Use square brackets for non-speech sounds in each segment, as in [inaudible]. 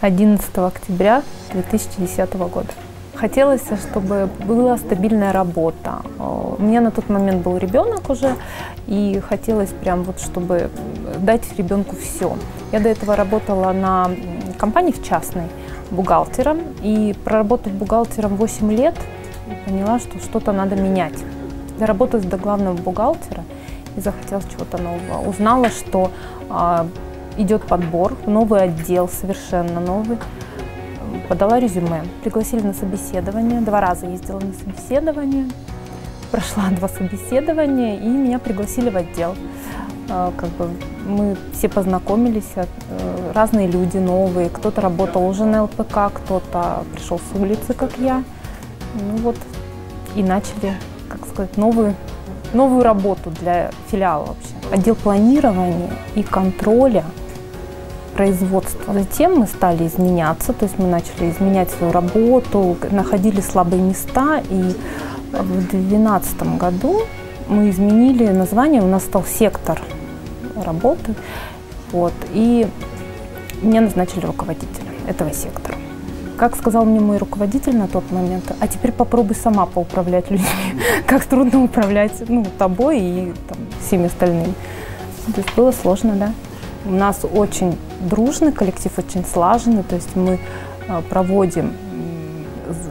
11 октября 2010 года. Хотелось, чтобы была стабильная работа. У меня на тот момент был ребенок уже, и хотелось прям вот, чтобы дать ребенку все. Я до этого работала на компании в частной бухгалтером, и проработав бухгалтером 8 лет, поняла, что что-то надо менять. Доработалась до главного бухгалтера и захотелось чего-то нового. Узнала, что а, идет подбор, новый отдел, совершенно новый. Подала резюме, пригласили на собеседование, два раза ездила на собеседование, прошла два собеседования и меня пригласили в отдел. А, как бы мы все познакомились, э, разные люди новые, кто-то работал уже на ЛПК, кто-то пришел с улицы, как я. Ну вот, и начали, как сказать, новую, новую работу для филиала вообще. Отдел планирования и контроля производства. Затем мы стали изменяться, то есть мы начали изменять свою работу, находили слабые места, и в 2012 году мы изменили название, у нас стал сектор работы, вот, и меня назначили руководителем этого сектора. Как сказал мне мой руководитель на тот момент, а теперь попробуй сама поуправлять людьми, [laughs] как трудно управлять ну, тобой и там, всеми остальными. То есть было сложно, да. У нас очень дружный коллектив, очень слаженный, то есть мы э, проводим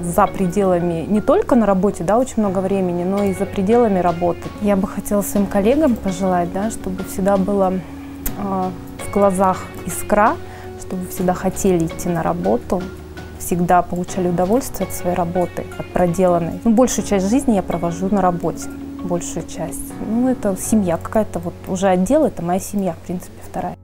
за пределами, не только на работе, да, очень много времени, но и за пределами работы. Я бы хотела своим коллегам пожелать, да, чтобы всегда было э, в глазах искра, чтобы всегда хотели идти на работу, всегда получали удовольствие от своей работы, от проделанной. Ну, большую часть жизни я провожу на работе, большую часть. Ну, это семья какая-то, вот уже отдел, это моя семья, в принципе, вторая.